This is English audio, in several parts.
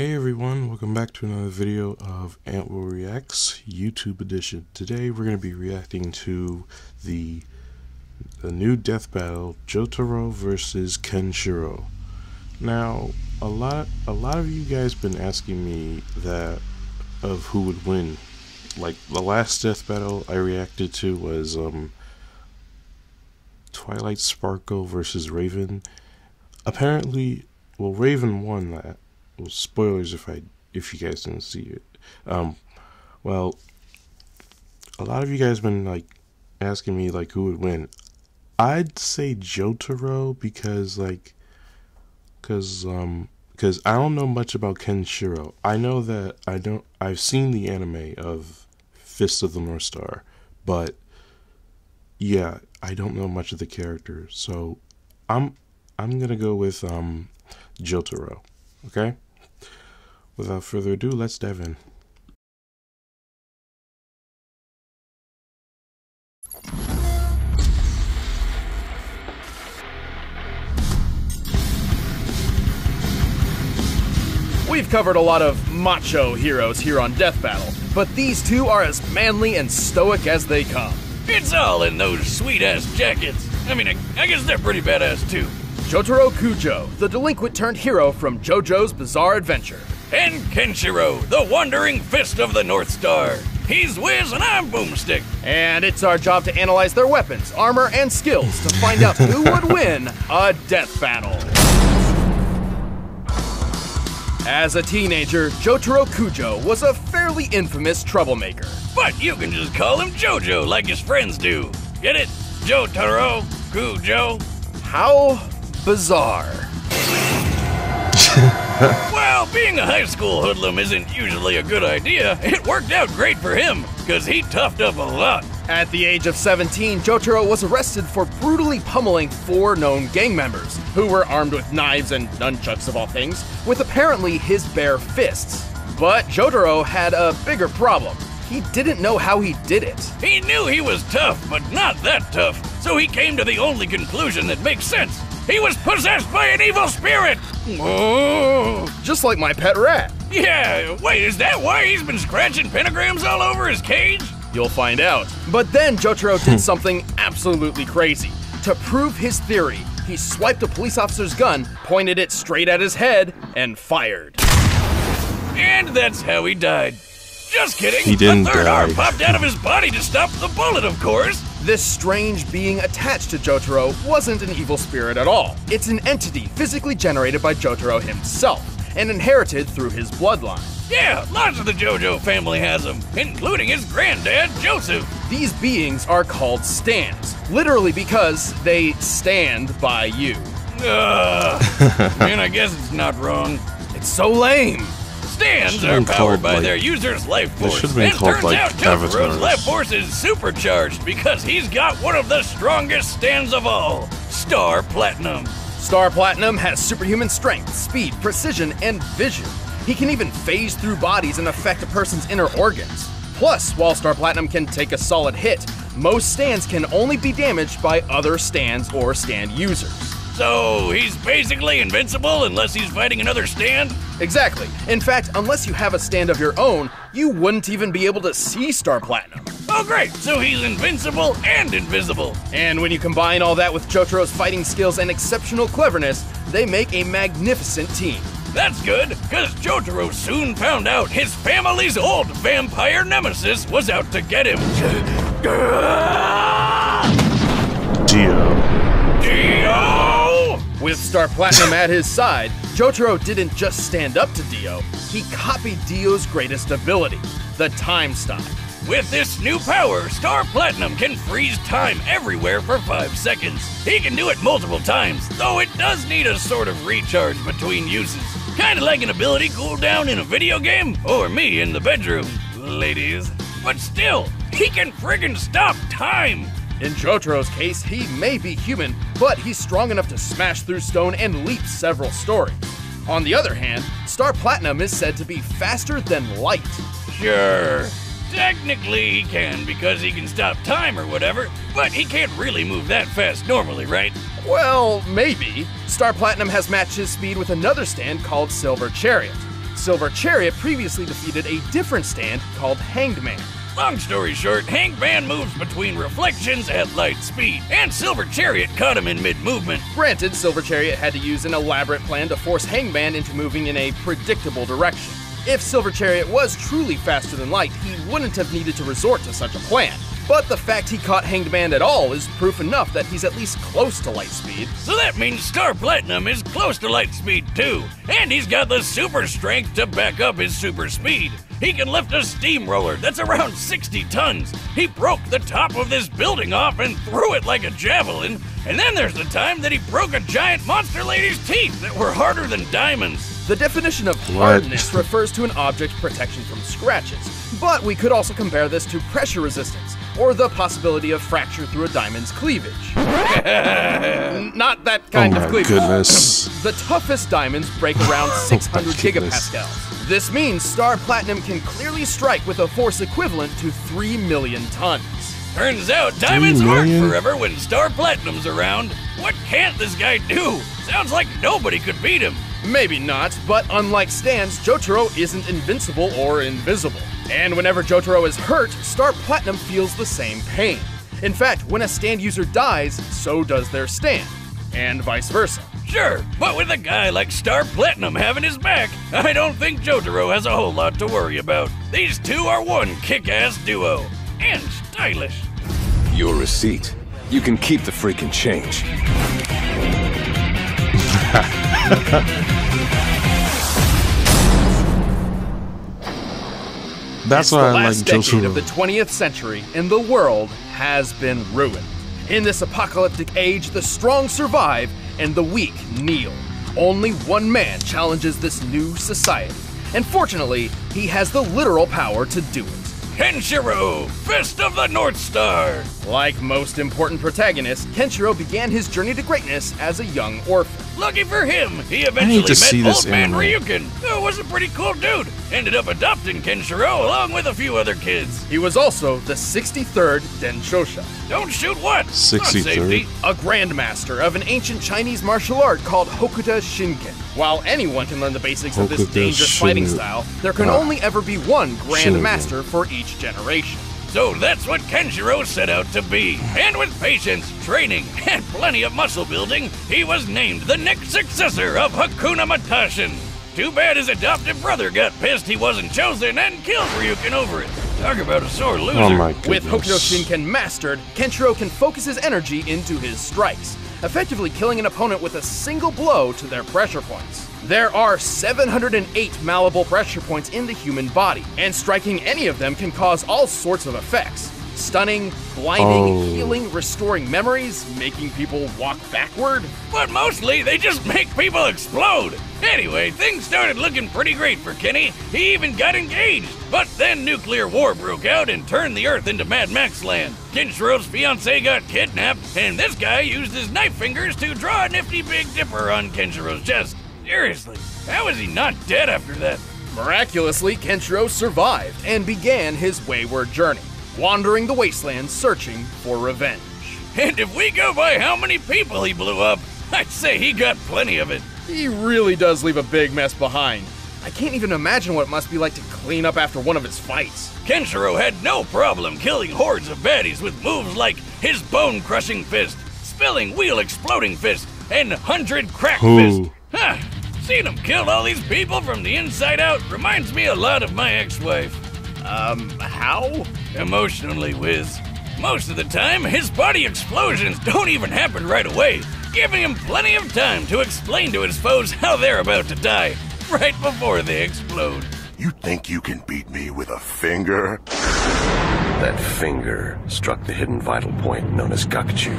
Hey everyone, welcome back to another video of Antwill Reacts YouTube edition. Today we're going to be reacting to the the new death battle, Jotaro versus Kenshiro. Now, a lot a lot of you guys been asking me that of who would win. Like the last death battle I reacted to was um Twilight Sparkle versus Raven. Apparently, well Raven won that spoilers if I if you guys didn't see it. Um, well, a lot of you guys been like asking me like who would win. I'd say Jotaro because like because um because I don't know much about Kenshiro. I know that I don't. I've seen the anime of Fist of the North Star, but yeah, I don't know much of the character. So I'm I'm gonna go with um Jotaro. Okay. Without further ado, let's dive in. We've covered a lot of macho heroes here on Death Battle, but these two are as manly and stoic as they come. It's all in those sweet ass jackets. I mean, I, I guess they're pretty badass too. Jotaro Kujo, the delinquent turned hero from JoJo's Bizarre Adventure. And Kenshiro, the wandering fist of the North Star. He's Wiz and I'm Boomstick. And it's our job to analyze their weapons, armor, and skills to find out who would win a death battle. As a teenager, Jotaro Kujo was a fairly infamous troublemaker. But you can just call him JoJo like his friends do. Get it? Jotaro, Kujo. How bizarre. well, being a high school hoodlum isn't usually a good idea. It worked out great for him, because he toughed up a lot. At the age of 17, Jotaro was arrested for brutally pummeling four known gang members, who were armed with knives and nunchucks of all things, with apparently his bare fists. But Jotaro had a bigger problem. He didn't know how he did it. He knew he was tough, but not that tough, so he came to the only conclusion that makes sense. He was possessed by an evil spirit! Oh, just like my pet rat. Yeah, wait, is that why he's been scratching pentagrams all over his cage? You'll find out. But then Jotaro did hmm. something absolutely crazy. To prove his theory, he swiped a police officer's gun, pointed it straight at his head, and fired. And that's how he died. Just kidding. He didn't A third die. arm popped out of his body to stop the bullet, of course. This strange being attached to Jotaro wasn't an evil spirit at all. It's an entity physically generated by Jotaro himself and inherited through his bloodline. Yeah, lots of the JoJo family has them, including his granddad, Joseph. These beings are called stands, literally because they stand by you. Ugh. Man, I guess it's not wrong. It's so lame. Stands are powered by like- their user's life They force. should've been and called, turns like, out Jotaro's avatars. life force is supercharged because he's got one of the strongest stands of all, Star Platinum. Star Platinum has superhuman strength, speed, precision, and vision. He can even phase through bodies and affect a person's inner organs. Plus, while Star Platinum can take a solid hit, most stands can only be damaged by other stands or stand users. So he's basically invincible unless he's fighting another stand? Exactly. In fact, unless you have a stand of your own, you wouldn't even be able to see Star Platinum. Oh, great. So he's invincible and invisible. And when you combine all that with Jotaro's fighting skills and exceptional cleverness, they make a magnificent team. That's good, because Jotaro soon found out his family's old vampire nemesis was out to get him. Dio. Dio! With Star Platinum at his side, Jotaro didn't just stand up to Dio, he copied Dio's greatest ability, the Time Stop. With this new power, Star Platinum can freeze time everywhere for 5 seconds. He can do it multiple times, though it does need a sort of recharge between uses. Kinda like an ability cooldown in a video game, or me in the bedroom, ladies. But still, he can friggin' stop time! In Jotaro's case, he may be human, but he's strong enough to smash through stone and leap several stories. On the other hand, Star Platinum is said to be faster than light. Sure. Technically, he can because he can stop time or whatever, but he can't really move that fast normally, right? Well, maybe. Star Platinum has matched his speed with another stand called Silver Chariot. Silver Chariot previously defeated a different stand called Hanged Man. Long story short, Hangman moves between reflections at light speed, and Silver Chariot caught him in mid movement. Granted, Silver Chariot had to use an elaborate plan to force Hangman into moving in a predictable direction. If Silver Chariot was truly faster than light, he wouldn't have needed to resort to such a plan. But the fact he caught Hanged Man at all is proof enough that he's at least close to light speed. So that means Star Platinum is close to light speed too, and he's got the super strength to back up his super speed. He can lift a steamroller that's around 60 tons. He broke the top of this building off and threw it like a javelin. And then there's the time that he broke a giant monster lady's teeth that were harder than diamonds. The definition of hardness refers to an object's protection from scratches, but we could also compare this to pressure resistance, or the possibility of fracture through a diamond's cleavage. Not that Oh kind of oh my cleavage. goodness. The toughest diamonds break around 600 Oh gigapascals. This means Star Platinum can clearly strike with a force equivalent to 3 million tons. Turns out diamonds aren't forever when Star Platinum's around. What can't this guy do? Sounds like nobody could beat him. Maybe not, but unlike stands, Jotaro isn't invincible or invisible. And whenever Jotaro is hurt, Star Platinum feels the same pain. In fact, when a stand user dies, so does their stand, and vice versa. Sure, but with a guy like Star Platinum having his back, I don't think Jotaro has a whole lot to worry about. These two are one kick ass duo. And stylish. Your receipt. You can keep the freaking change. That's It's why the I like last decade of the 20th century, and the world has been ruined. In this apocalyptic age, the strong survive and the weak kneel. Only one man challenges this new society, and fortunately, he has the literal power to do it. Kenshiro, Fist of the North Star. Like most important protagonists, Kenshiro began his journey to greatness as a young orphan. Lucky for him, he eventually to see met this Old Man anime. Ryuken, who was a pretty cool dude. Ended up adopting Kenshiro along with a few other kids. He was also the 63rd Denshosha, Don't shoot what? Not 63rd? a grandmaster of an ancient Chinese martial art called Hokuto Shinken. While anyone can learn the basics of this Hokuta dangerous fighting style, there can Ah. only ever be one Shinken. grandmaster for each generation. So that's what Kenshiro set out to be. And with patience, training, and plenty of muscle building, he was named the next successor of Hakuna Matashin. Too bad his adopted brother got pissed he wasn't chosen and killed Ryuken over it. Talk about a sore oh loser. Oh my With Hokuto. Shinken mastered, Kenshiro can focus his energy into his strikes, effectively killing an opponent with a single blow to their pressure points. There are 708 malleable pressure points in the human body, and striking any of them can cause all sorts of effects. Stunning, blinding, Oh. healing, restoring memories, making people walk backward. But mostly, they just make people explode. Anyway, things started looking pretty great for Kenny. He even got engaged. But then nuclear war broke out and turned the Earth into Mad Max land. Kenshiro's fiancee got kidnapped, and this guy used his knife fingers to draw a nifty Big Dipper on Kenshiro's chest. Seriously, how is he not dead after that? Miraculously, Kenshiro survived and began his wayward journey, wandering the wastelands searching for revenge. And if we go by how many people he blew up, I'd say he got plenty of it. He really does leave a big mess behind. I can't even imagine what it must be like to clean up after one of his fights. Kenshiro had no problem killing hordes of baddies with moves like his bone crushing fist, spilling wheel exploding fist, and hundred crack Ooh. fist. Huh. Seeing him kill all these people from the inside out reminds me a lot of my ex wife. Um, how? Emotionally, Wiz. Most of the time, his body explosions don't even happen right away, giving him plenty of time to explain to his foes how they're about to die, right before they explode. You think you can beat me with a finger? That finger struck the hidden vital point known as Gakuchu.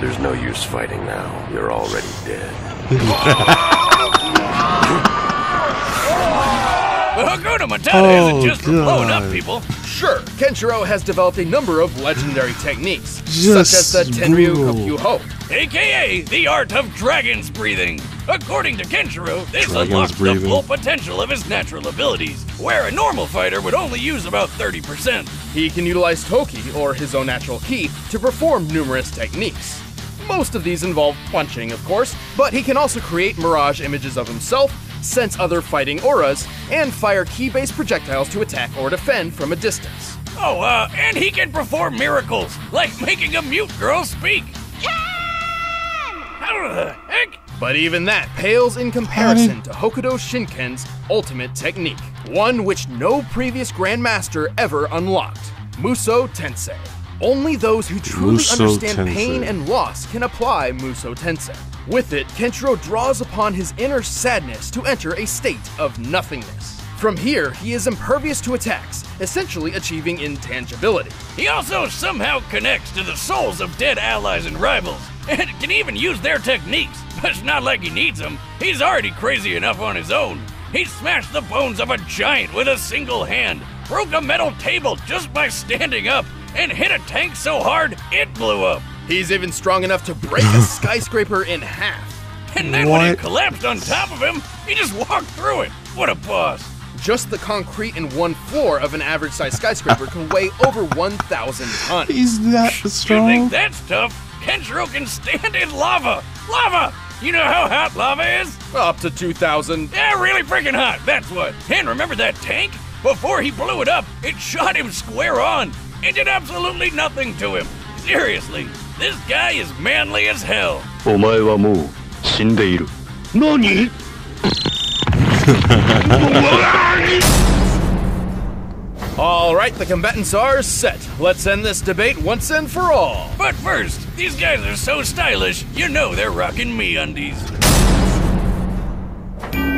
There's no use fighting now. You're already dead. But Hakuna Matata Oh, isn't just for blowing up God. people. Sure, Kenshiro has developed a number of legendary techniques, Just such as the Tenryu brutal. Kokyuho. aka the art of dragon's breathing. According to Kenshiro, this Dragon's unlocks breathing. the full potential of his natural abilities, where a normal fighter would only use about 30%. He can utilize Toki, or his own natural ki, to perform numerous techniques. Most of these involve punching, of course, but he can also create mirage images of himself, sense other fighting auras, and fire ki-based projectiles to attack or defend from a distance. Oh, uh, and he can perform miracles, like making a mute girl speak. How the heck? But even that pales in comparison to Hokuto Shinken's ultimate technique, one which no previous Grandmaster ever unlocked Muso Tensei. Only those who truly Muso understand Tensei. pain and loss can apply Muso Tensei. With it, Kenshiro draws upon his inner sadness to enter a state of nothingness. From here, he is impervious to attacks, essentially achieving intangibility. He also somehow connects to the souls of dead allies and rivals, and can even use their techniques. But it's not like he needs them. He's already crazy enough on his own. He smashed the bones of a giant with a single hand, broke a metal table just by standing up, and hit a tank so hard it blew up. He's even strong enough to break a skyscraper in half. And then when it collapsed on top of him, he just walked through it. What a boss. Just the concrete in one floor of an average sized skyscraper can weigh over 1,000 tons. He's that You strong. think that's tough? Kenshiro can stand in lava! Lava! You know how hot lava is? Up to 2,000. Yeah, really freaking hot, that's what. And remember that tank? Before he blew it up, it shot him square on. It did absolutely nothing to him. Seriously, this guy is manly as hell. お前はもう死んでいる。何 all right, the combatants are set. Let's end this debate once and for all. But first, these guys are so stylish, you know they're rocking MeUndies.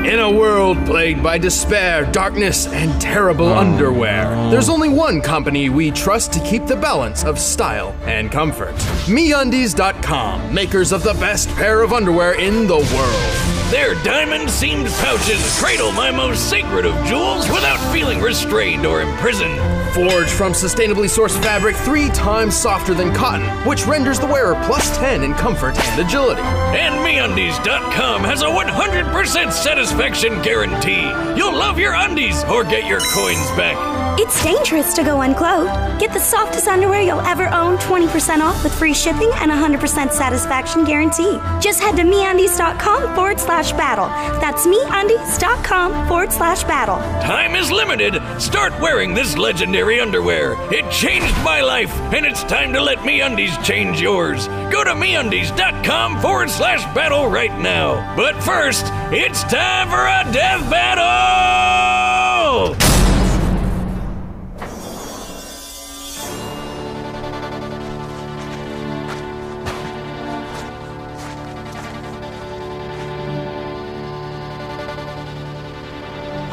In a world plagued by despair, darkness, and terrible underwear, there's only one company we trust to keep the balance of style and comfort. MeUndies.com, makers of the best pair of underwear in the world. Their diamond seamed pouches cradle my most sacred of jewels without feeling restrained or imprisoned. Forged from sustainably sourced fabric three times softer than cotton, which renders the wearer plus 10 in comfort and agility. And MeUndies.com has a 100% satisfaction guarantee. You'll love your undies or get your coins back. It's dangerous to go unclothed. Get the softest underwear you'll ever own 20% off with free shipping and 100% satisfaction guarantee. Just head to meundies.com forward slash battle. That's meundies.com forward slash battle. Time is limited. Start wearing this legendary underwear. It changed my life, and it's time to let MeUndies change yours. Go to MeUndies.com forward slash battle right now. But first, it's time for a death battle!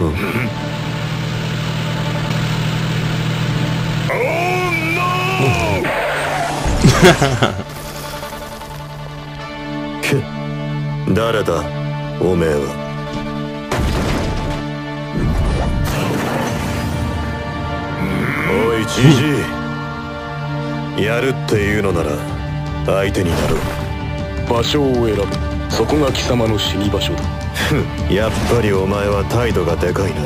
Oh 誰だ？おめえは。おいじじい。やるっていうのなら相手になろう。場所を選ぶ。そこが貴様の死に場所だ やっぱりお前は態度がでかいな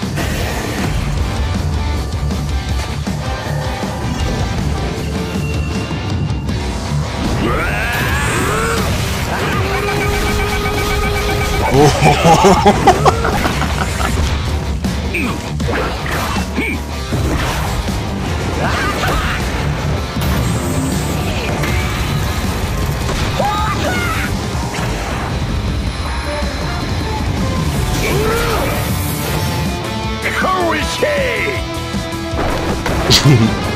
Hehehe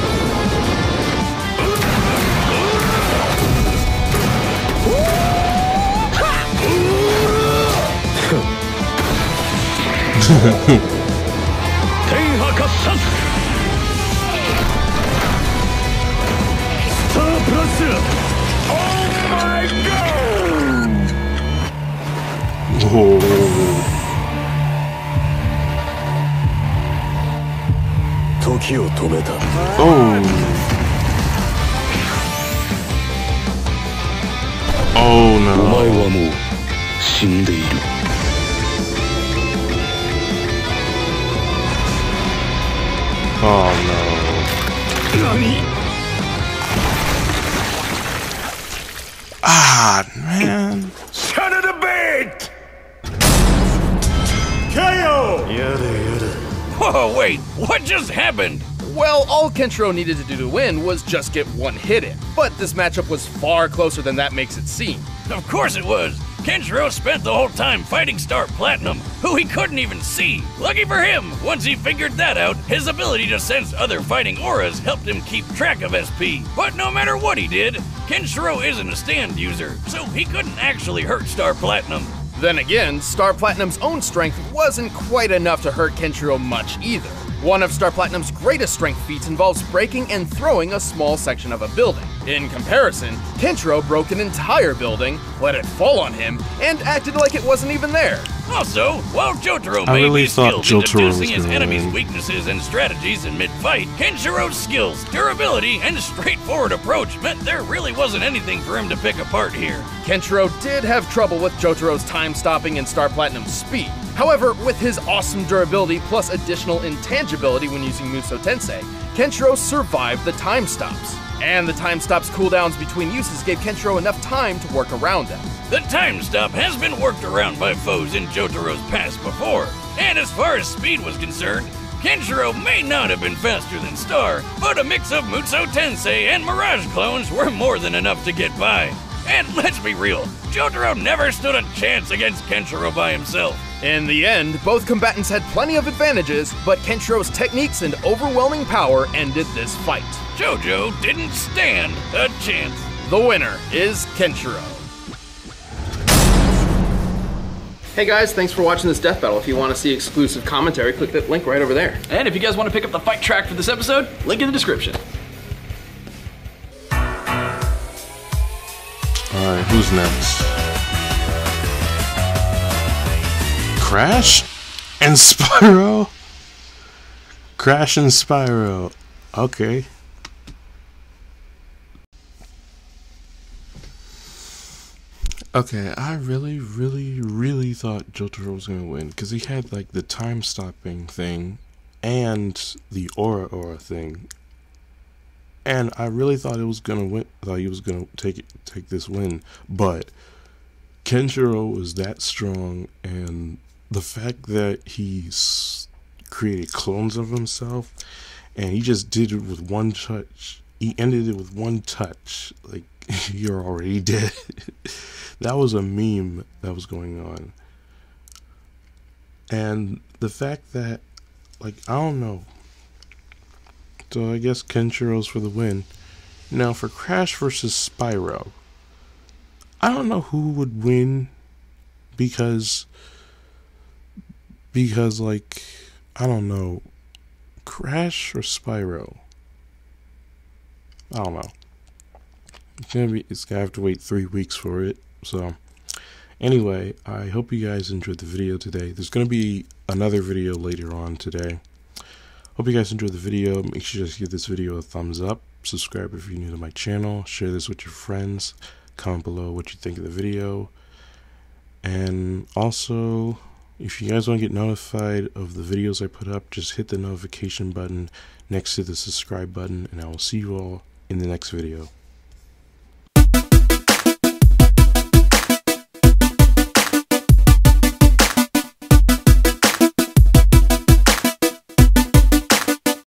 天波合殺スタープラス。オーマイゴー時を止めた just happened? Well, all Kenshiro needed to do to win was just get one hit in. But this matchup was far closer than that makes it seem. Of course it was. Kenshiro spent the whole time fighting Star Platinum, who he couldn't even see. Lucky for him, once he figured that out, his ability to sense other fighting auras helped him keep track of SP. But no matter what he did, Kenshiro isn't a stand user, so he couldn't actually hurt Star Platinum. Then again, Star Platinum's own strength wasn't quite enough to hurt Kenshiro much either. One of Star Platinum's greatest strength feats involves breaking and throwing a small section of a building. In comparison, Kenshiro broke an entire building, let it fall on him, and acted like it wasn't even there. Also, while Jotaro I may really be thought skilled in deducing his gonna enemy's win. weaknesses and strategies in mid-fight, Kenshiro's skills, durability, and straightforward approach meant there really wasn't anything for him to pick apart here. Kenshiro did have trouble with Jotaro's time stopping and Star Platinum's speed. However, with his awesome durability plus additional intangibility when using Muso Tensei, Kenshiro survived the time stops. And the time stops cooldowns between uses gave Kenshiro enough time to work around them. The time stop has been worked around by foes in Jotaro's past before, and as far as speed was concerned, Kenshiro may not have been faster than Star, but a mix of Muso Tensei and Mirage clones were more than enough to get by. And let's be real, Jotaro never stood a chance against Kenshiro by himself. In the end, both combatants had plenty of advantages, but Kenshiro's techniques and overwhelming power ended this fight. Jojo didn't stand a chance. The winner is Kenshiro. Hey guys, thanks for watching this death battle. If you want to see exclusive commentary, click that link right over there. And if you guys want to pick up the fight track for this episode, link in the description. Alright, who's next? Crash and Spyro? Crash and Spyro. Okay. Okay, I really, really, really thought Jotaro was gonna win because he had like the time stopping thing and the aura aura thing, and I really thought it was gonna win. Thought he was gonna take it, take this win, but Kenshiro was that strong, and the fact that he created clones of himself, and he just did it with one touch. He ended it with one touch. Like you're already dead. that was a meme that was going on, and the fact that, like, I don't know. So I guess Kenshiro's for the win. Now for Crash versus Spyro. I don't know who would win because because like I don't know Crash or Spyro. I don't know. It's gonna be it's gonna have to wait three weeks for it. So anyway, I hope you guys enjoyed the video today. There's gonna be another video later on today. Hope you guys enjoyed the video. Make sure you just give this video a thumbs up. Subscribe if you're new to my channel. Share this with your friends. Comment below what you think of the video. And also, if you guys want to get notified of the videos I put up, just hit the notification button next to the subscribe button, and I will see you all in the next video.